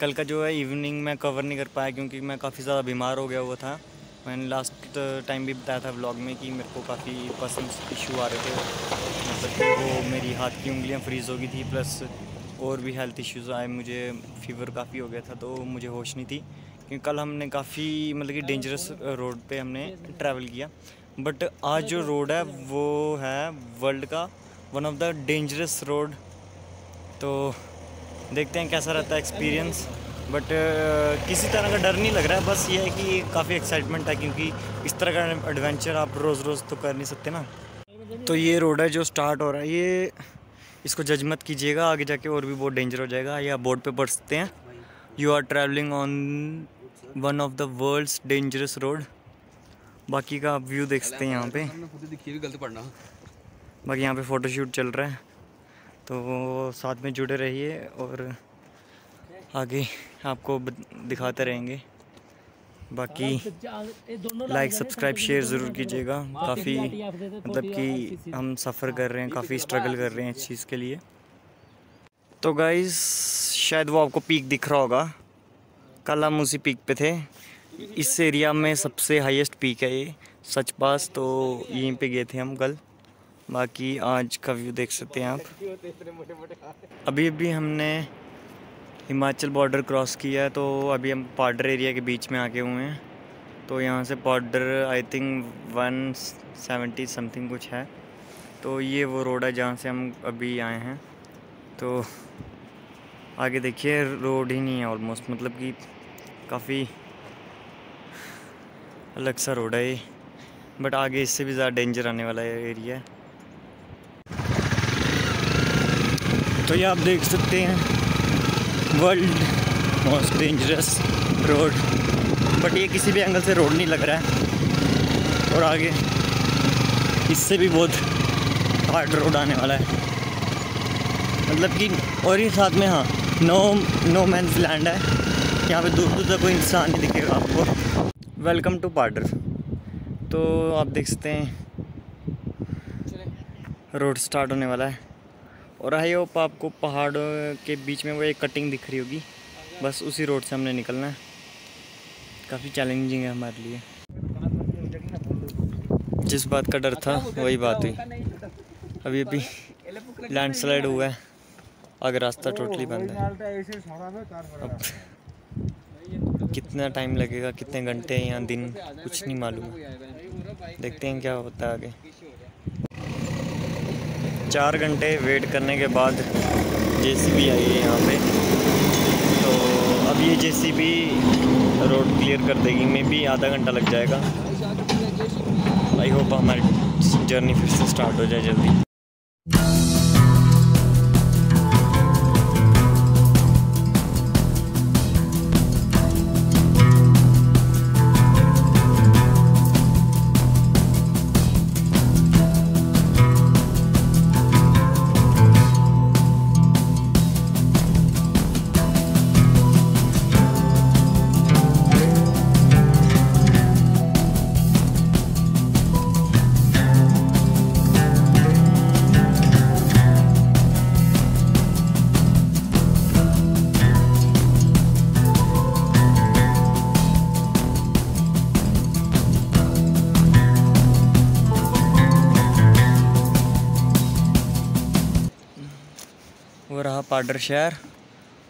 कल का जो है इवनिंग मैं कवर नहीं कर पाया क्योंकि मैं काफ़ी ज़्यादा बीमार हो गया हुआ था। मैंने लास्ट टाइम भी बताया था व्लॉग में कि मेरे को काफ़ी पसंद इशू आ रहे थे। मतलब कि वो मेरी हाथ की उंगलियाँ फ्रीज़ हो गई थी प्लस और भी हेल्थ इश्यूज़ आए। मुझे फीवर काफ़ी हो गया था तो मुझे होश नहीं थी। क्योंकि कल हमने काफ़ी मतलब कि डेंजरस रोड पे हमने ट्रैवल किया। बट आज जो रोड है, वो है वर्ल्ड का one of the dangerous road तो देखते हैं कैसा रहता है एक्सपीरियंस बट uh, किसी तरह का डर नहीं लग रहा है बस ये है कि काफ़ी एक्साइटमेंट है क्योंकि इस तरह का एडवेंचर आप रोज़ रोज़ तो कर नहीं सकते ना. तो ये रोड है जो स्टार्ट हो रहा है. ये इसको जज मत कीजिएगा आगे जाके और भी बहुत डेंजर हो जाएगा. या बोर्ड पे पढ़ सकते हैं. You are travelling on one of the world's dangerous road बाकी का आप व्यू देख सकते हैं यहाँ पे. बाकी यहाँ पे फ़ोटोशूट चल रहा है. तो साथ में जुड़े रहिए और आगे आपको दिखाते रहेंगे। बाकी लाइक सब्सक्राइब शेयर ज़रूर कीजिएगा। काफ़ी मतलब कि हम सफ़र कर रहे हैं काफ़ी स्ट्रगल कर रहे हैं इस चीज़ के लिए। तो गाइस शायद वो आपको पीक दिख रहा होगा। कल हम उसी पीक पे थे। इस एरिया में सबसे हाईएस्ट पीक है ये। सच पास तो यहीं पे गए थे हम कल। बाकी आज का व्यू देख सकते हैं आप। अभी अभी हमने हिमाचल बॉर्डर क्रॉस किया है तो अभी हम पार्डर एरिया के बीच में आके हुए हैं। तो यहाँ से border I think one seventy something कुछ है। तो ये वो रोड है जहाँ से हम अभी आए हैं। तो आगे देखिए रोड ही नहीं है ऑलमोस्ट मतलब कि काफ़ी अलग सा रोड है ये। बट आगे इससे भी ज़्यादा डेंजर आने वाला एरिया है। तो ये आप देख सकते हैं world most dangerous road but ये किसी भी एंगल से रोड नहीं लग रहा है। और आगे इससे भी बहुत हार्ड रोड आने वाला है। मतलब कि और ही साथ में हाँ नो नो मैंस लैंड है। यहाँ पे दूर दूर तक कोई इंसान नहीं दिखेगा आपको। वेलकम टू पार्डर तो आप देख सकते हैं रोड स्टार्ट होने वाला है। और आई होप आपको पहाड़ के बीच में वो एक कटिंग दिख रही होगी। बस उसी रोड से हमने निकलना है। काफ़ी चैलेंजिंग है हमारे लिए। जिस बात का डर था वही बात हुई। अभी अभी लैंडस्लाइड हुआ है। अगर रास्ता टोटली बंद है। अब कितना टाइम लगेगा कितने घंटे या दिन कुछ नहीं मालूम। देखते हैं क्या होता है आगे। चार घंटे वेट करने के बाद जेसीबी आई है यहाँ पे। तो अब ये बी रोड क्लियर कर देगी। मे भी आधा घंटा लग जाएगा। आई होप हमारी जर्नी फिर से स्टार्ट हो जाए जल्दी। वो रहा पाडर शहर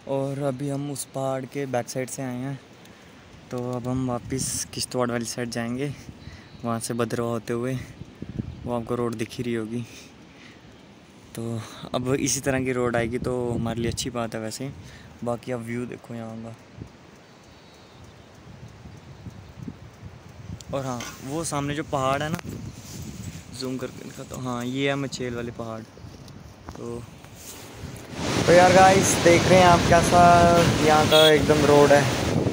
और अभी हम उस पहाड़ के बैक साइड से आए हैं। तो अब हम वापस किश्तवाड़ वाली साइड जाएँगे, वहाँ से बदरवा होते हुए। वो आपको रोड दिख रही होगी। तो अब इसी तरह की रोड आएगी तो हमारे लिए अच्छी बात है वैसे। बाकी आप व्यू देखो यहाँ का। और हाँ वो सामने जो पहाड़ है ना जूम करके दिखा तो हाँ ये है मचेल वाले पहाड़। तो तो यार गाइस देख रहे हैं आप कैसा यहाँ का एकदम रोड है।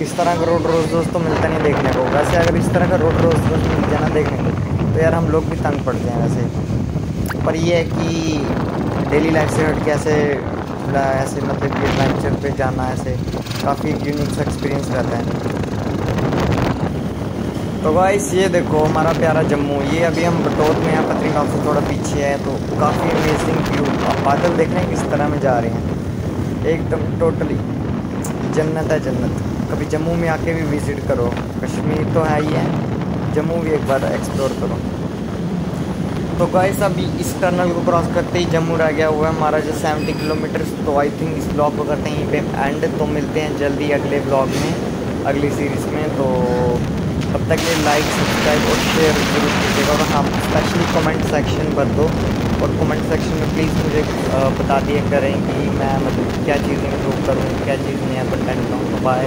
इस तरह का रोड रोज़ रोज़ तो मिलता नहीं देखने को। वैसे अगर इस तरह का रोड रोज़ रोज़ मिल जाए ना देखने को तो यार हम लोग भी तंग पड़ते हैं वैसे। पर ये है कि डेली लाइफ से हट के ऐसे ऐसे मतलब कि एडवेंचर पे जाना ऐसे काफ़ी यूनिक एक्सपीरियंस रहता है। तो गाइस ये देखो हमारा प्यारा जम्मू, ये अभी हम बटोत में हैं पत्री गाँव से थोड़ा पीछे है तो काफ़ी अमेजिंग व्यू आप बादल देख रहे हैं किस तरह में जा रहे हैं? एकदम टोटली जन्नत है जन्नत। कभी जम्मू में आके भी विज़िट करो। कश्मीर तो है ही है। जम्मू भी एक बार एक्सप्लोर करो। तो गाइस अभी इस टनल को क्रॉस करते ही जम्मू रह गया हुआ है हमारा जो 70 किलोमीटर तो आई थिंक इस ब्लॉग को करते हैं यहीं एंड तो मिलते हैं जल्दी अगले ब्लॉग में, अगली सीरीज़ में। तो तब तक ये लाइक सब्सक्राइब और शेयर ज़रूर कीजिएगा और हाँ स्पेशली कमेंट सेक्शन भर दो। और कमेंट सेक्शन में प्लीज़ मुझे बता दिया करें कि मैं मतलब क्या चीज़ें इम्प्रूव करूँ, क्या चीज़ नया कंटेंट लाऊँ बाय